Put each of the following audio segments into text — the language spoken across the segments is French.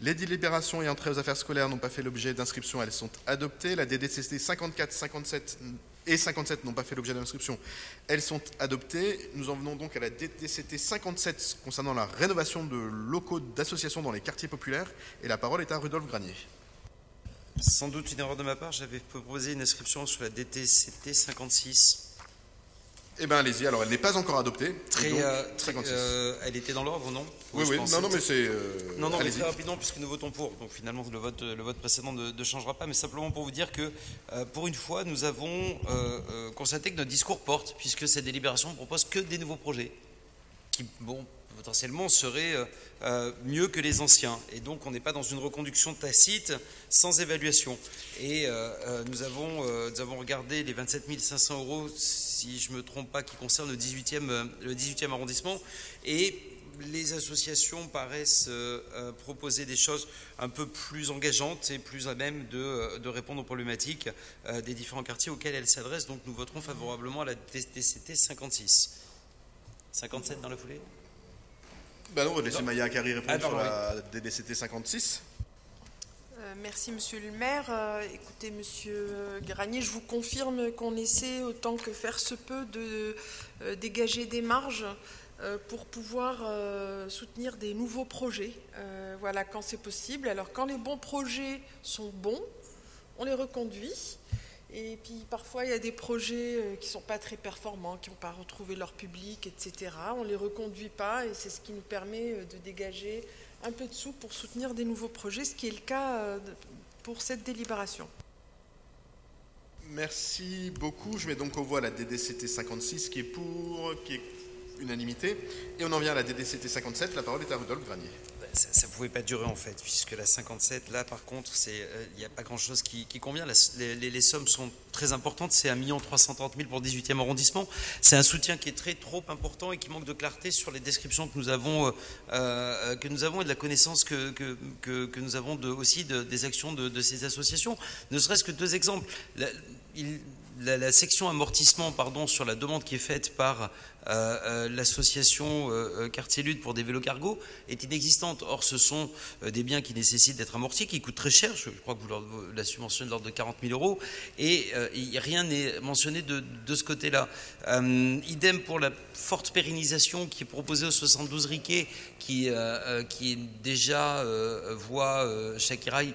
Les délibérations et entrées aux affaires scolaires n'ont pas fait l'objet d'inscription, elles sont adoptées. La DDCT 54, 57 et 57 n'ont pas fait l'objet d'inscription, elles sont adoptées. Nous en venons donc à la DDCT 57 concernant la rénovation de locaux d'associations dans les quartiers populaires. Et la parole est à Rudolf Granier. Sans doute une erreur de ma part, j'avais proposé une inscription sur la DTCT 56. Eh bien, allez-y. Alors, elle n'est pas encore adoptée. Très, donc, euh, très, 56. euh, elle était dans l'ordre, non? Oui, oui. pense. Non, non, mais c'est. euh, Non, non, mais très rapidement, puisque nous votons pour. Donc finalement, le vote, le vote précédent ne, ne changera pas, mais simplement pour vous dire que, euh, pour une fois, nous avons euh, euh, constaté que notre discours porte, puisque cette délibération ne propose que des nouveaux projets, qui, potentiellement seraient euh, euh, mieux que les anciens. Et donc, on n'est pas dans une reconduction tacite, sans évaluation. Et euh, nous, avons, regardé les 27 500 euros, si je ne me trompe pas, qui concernent le 18e, euh, le 18e arrondissement. Et les associations paraissent proposer des choses un peu plus engageantes et plus à même de, de répondre aux problématiques des différents quartiers auxquels elles s'adressent. Donc nous voterons favorablement à la DCT 56. 57 dans la foulée? Bah non, on va laisser Maya Akari répondre Ah, pardon, sur la DDCT 56. Euh, Merci Monsieur le maire. Euh, écoutez Monsieur Granier, je vous confirme qu'on essaie autant que faire se peut de euh, dégager des marges euh, pour pouvoir euh, soutenir des nouveaux projets. Euh, voilà, quand c'est possible. Alors quand les bons projets sont bons, on les reconduit. Et puis parfois il y a des projets euh, qui ne sont pas très performants, qui n'ont pas retrouvé leur public, etc. On ne les reconduit pas et c'est ce qui nous permet euh, de dégager un peu de sous pour soutenir des nouveaux projets, ce qui est le cas euh, pour cette délibération. Merci beaucoup. Je mets donc aux voix la DDCT 56 qui est pour, qui est unanimité. Et on en vient à la DDCT 57. La parole est à Rudolf Granier. ça ne pouvait pas durer en fait, puisque la 57, là par contre, euh, il n'y a pas grand-chose qui, convient. Les, sommes sont très importantes, c'est 1 330 000 pour le 18e arrondissement. C'est un soutien qui est très trop important et qui manque de clarté sur les descriptions que nous avons, euh, euh, que nous avons et de la connaissance que, que, nous avons aussi de- des actions de, ces associations. Ne serait-ce que deux exemples. Il- la, section amortissement pardon, sur la demande qui est faite par euh, euh, l'association euh, euh, Quartier Lutte pour des vélos cargo est inexistante. Or, ce sont des biens qui nécessitent d'être amortis, qui coûtent très cher. Je, crois que vous leur, vous la subventionnez de l'ordre de 40 000 euros. Et rien n'est mentionné de, ce côté-là. Idem pour la forte pérennisation qui est proposée au 72 Riquet, qui, déjà voit Shakiraï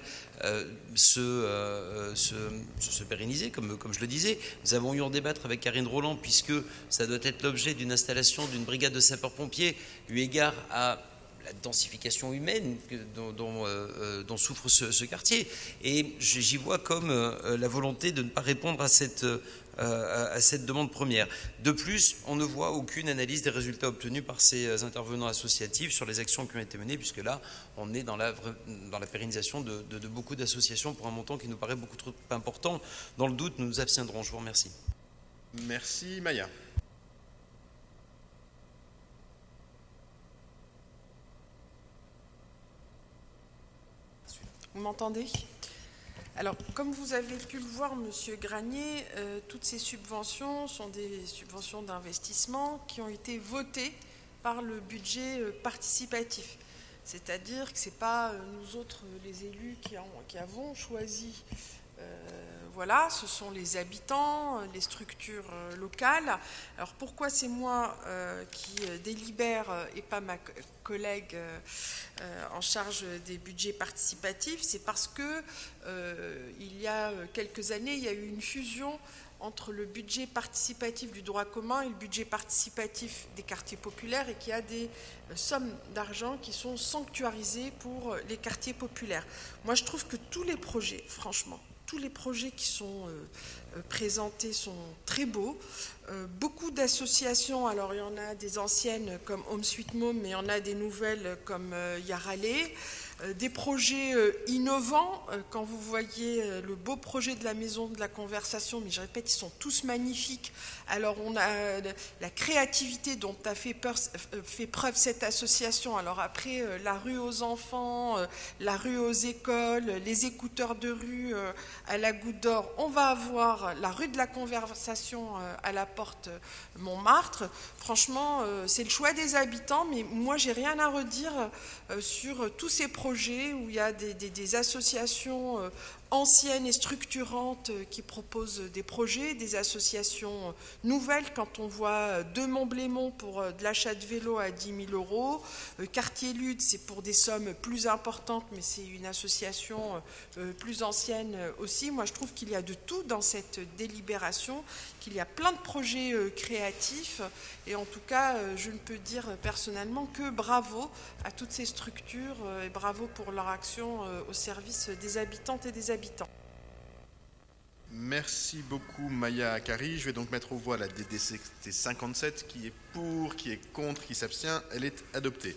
se, euh, se, se pérenniser, comme, je le disais. Nous avons eu en débattre avec Karine Roland, puisque ça doit être l'objet d'une installation d'une brigade de sapeurs-pompiers, eu égard à la densification humaine euh, euh, dont souffre ce, quartier. Et j'y vois comme euh, la volonté de ne pas répondre à cette, euh, à cette demande première. De plus, on ne voit aucune analyse des résultats obtenus par ces euh, intervenants associatifs sur les actions qui ont été menées, puisque là, on est dans la, dans la pérennisation de, de- de beaucoup d'associations pour un montant qui nous paraît beaucoup trop important. Dans le doute, nous nous abstiendrons. Je vous remercie. Merci Maya. Vous m'entendez? Alors, comme vous avez pu le voir, Monsieur Granier, euh, toutes ces subventions sont des subventions d'investissement qui ont été votées par le budget euh, participatif. C'est-à-dire que ce n'est pas euh, nous autres, les élus, qui avons choisi. Euh, voilà, ce sont les habitants, euh, les structures euh, locales. Alors pourquoi c'est moi qui délibère et pas ma co- collègue en charge des budgets participatifs? C'est parce que il y a quelques années, il y a eu une fusion entre le budget participatif du droit commun et le budget participatif des quartiers populaires et qu'il y a des sommes d'argent qui sont sanctuarisées pour les quartiers populaires. Moi, je trouve que tous les projets, franchement, tous les projets qui sont euh, euh, présentés sont très beaux. Euh, beaucoup d'associations, alors il y en a des anciennes comme Home Sweet Mom, mais il y en a des nouvelles comme Yaralé. Des projets innovants, quand vous voyez le beau projet de la maison de la conversation, mais je répète, ils sont tous magnifiques. Alors on a la créativité dont a fait, preuve cette association. Alors après, la rue aux enfants, la rue aux écoles, les écouteurs de rue à la goutte d'or, on va avoir la rue de la conversation euh, à la porte Montmartre. Franchement, c'est le choix des habitants, mais moi, j'ai rien à redire sur tous ces projets où il y a des associations anciennes et structurantes euh, qui proposent des projets, des associations euh, nouvelles. Quand on voit euh, deux Montblémont pour de l'achat de vélo à 10 000 euros, Quartier Lude, c'est pour des sommes plus importantes, mais c'est une association plus ancienne Moi, je trouve qu'il y a de tout dans cette délibération, qu'il y a plein de projets créatifs. Et en tout cas, je ne peux dire personnellement que bravo à toutes ces structures et bravo pour leur action au service des habitantes et des habitants. Merci beaucoup Maya Akari. Je vais donc mettre aux voix la DDCT 57 qui est pour, qui est contre, qui s'abstient. Elle est adoptée.